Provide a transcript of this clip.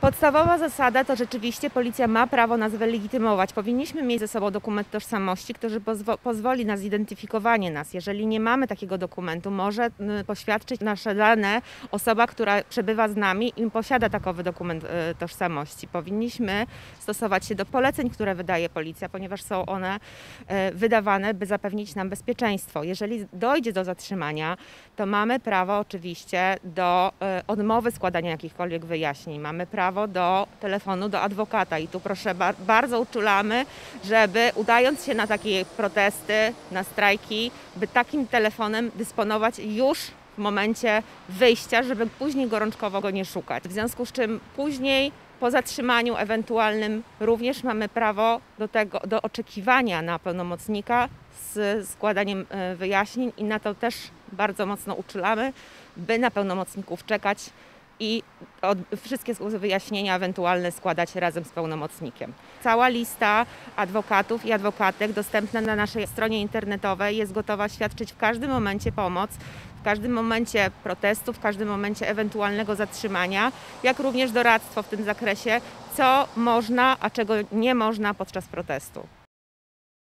Podstawowa zasada to rzeczywiście policja ma prawo nas wylegitymować. Powinniśmy mieć ze sobą dokument tożsamości, który pozwo- pozwoli na zidentyfikowanie nas. Jeżeli nie mamy takiego dokumentu, może y, poświadczyć nasze dane osoba, która przebywa z nami i posiada takowy dokument y, tożsamości. Powinniśmy stosować się do poleceń, które wydaje policja, ponieważ są one y, wydawane, by zapewnić nam bezpieczeństwo. Jeżeli dojdzie do zatrzymania, to mamy prawo oczywiście do odmowy składania jakichkolwiek wyjaśnień. Mamy prawo do telefonu do adwokata i tu proszę bar- bardzo uczulamy, żeby udając się na takie protesty, na strajki, by takim telefonem dysponować już w momencie wyjścia, żeby później gorączkowo go nie szukać. W związku z czym później po zatrzymaniu ewentualnym również mamy prawo do tego, do oczekiwania na pełnomocnika z składaniem e, wyjaśnień i na to też bardzo mocno uczulamy, by na pełnomocników czekać i od, wszystkie wyjaśnienia ewentualne składać razem z pełnomocnikiem. Cała lista adwokatów i adwokatek dostępna na naszej stronie internetowej jest gotowa świadczyć w każdym momencie pomoc, w każdym momencie protestu, w każdym momencie ewentualnego zatrzymania, jak również doradztwo w tym zakresie, co można, a czego nie można podczas protestu.